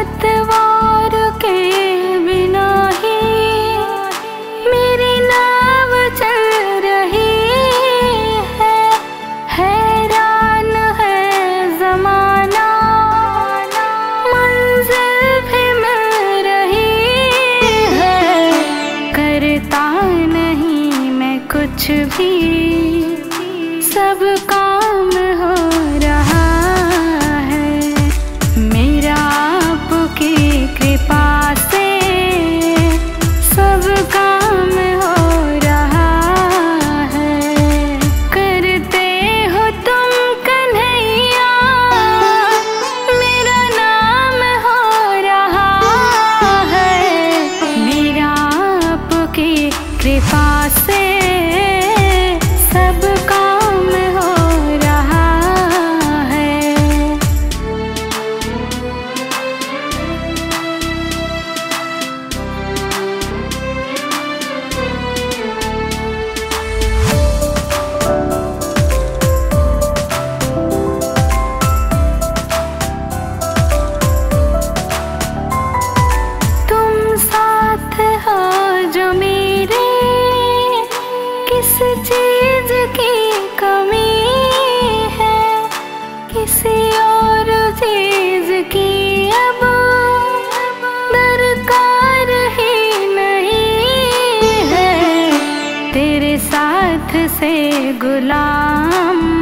पतवार के बिना ही मेरी नाव चल रही है। हैरान है जमाना। मंजिल भी मिल रही है। करता नहीं मैं कुछ भी। सब काम से गुलाम।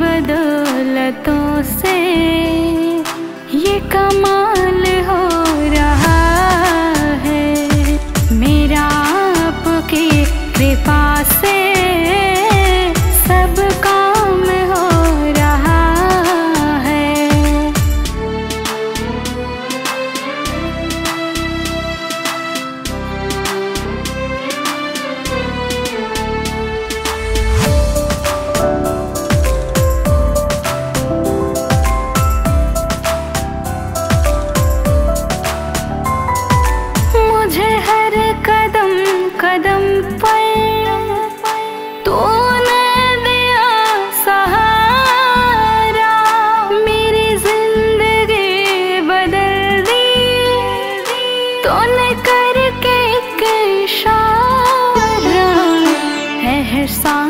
बदौलतों से ये कमाल song.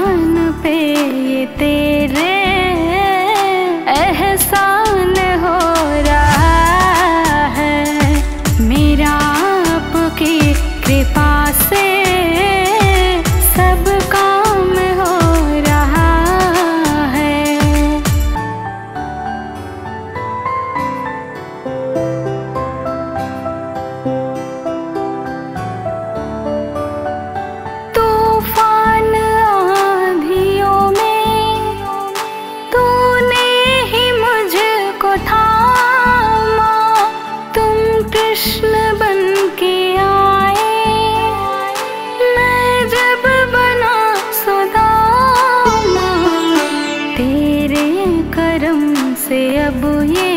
रब ये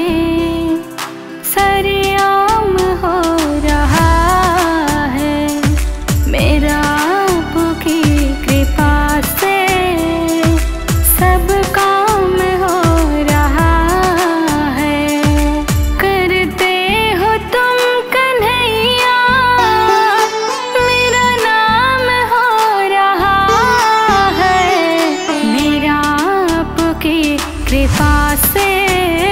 तेरे पास